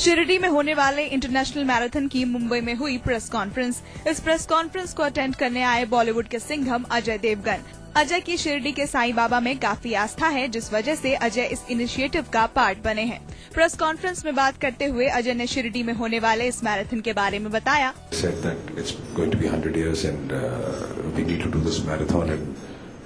शिरडी में होने वाले इंटरनेशनल मैराथन की मुंबई में हुई प्रेस कॉन्फ्रेंस इस प्रेस कॉन्फ्रेंस को अटेंड करने आए बॉलीवुड के सिंघम अजय देवगन अजय की शिरडी के साईं बाबा में काफ़ी आस्था है जिस वजह से अजय इस इनिशिएटिव का पार्ट बने हैं प्रेस कॉन्फ्रेंस में बात करते हुए अजय ने शिरडी में होने वाले इस मैराथन के बारे में बताया said that it's going to be 100 years and uh,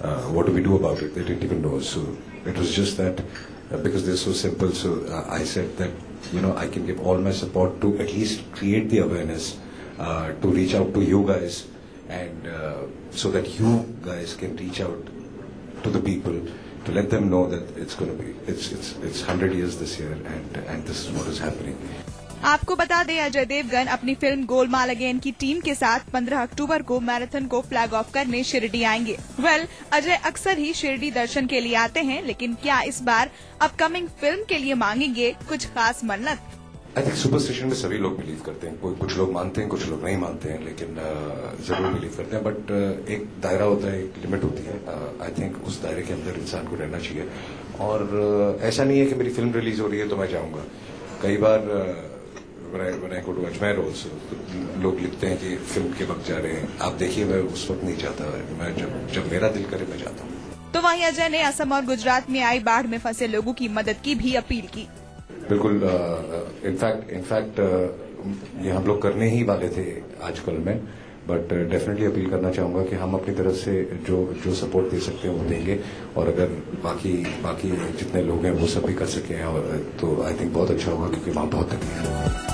uh, what do we do about it? They didn't even know. So it was just that because they're so simple. So uh, I said that you know I can give all my support to at least create the awareness uh, to reach out to you guys and uh, so that you guys can reach out to the people to let them know that it's going to be it's it's it's 100 years this year and and this is what is happening. आपको बता दें अजय देवगन अपनी film Golmaal again की team के साथ 15 अक्टूबर को marathon को flag of करने शिरडी आएँगे। वेल well, अजय अक्सर ही शिरडी दर्शन के लिए आते हैं लेकिन क्या इस बार अपकमिंग फ़िल्म के लिए मांगेंगे कुछ खास मन्नत? आई थिंक सुपरस्टिशन में सभी लोग बिलीव करते हैं। कोई कुछ लोग मानते हैं कुछ लोग नहीं मानते हैं लेकिन ज़रूर बिलीव करते हैं। बट एक दायरा होता है एक लिमिट होती है। आई थिंक उस दायरे के अंदर इंसान को रहना चाहिए। और ऐसा नहीं है कि मेरी फ़िल्म रिलीज़ हो रही है तो मैं जाऊँगा। कई बार when I go to Ajmer also लोग लिखते हैं कि फ़िल्म के वक्त जा रहे हैं। आप देखिए मैं उस वक्त नहीं जाता मैं जब जब मेरा दिल करे मैं जाता हूँ। तो वहीं अजय ने असम और गुजरात में आई बाढ़ में फंसे लोगों की मदद की भी अपील की। बिल्कुल इनफैक्ट इनफैक्ट ये हम लोग करने ही वाले थे आजकल में। बट डेफिनेटली अपील करना चाहूँगा कि हम अपनी तरफ़ से जो जो सपोर्ट दे सकते हैं वो देंगे। और अगर बाकी बाकी जितने लोग हैं वो सब भी कर सकें और तो आई थिंक बहुत अच्छा होगा क्योंकि वहाँ बहुत तकलीफ़ है।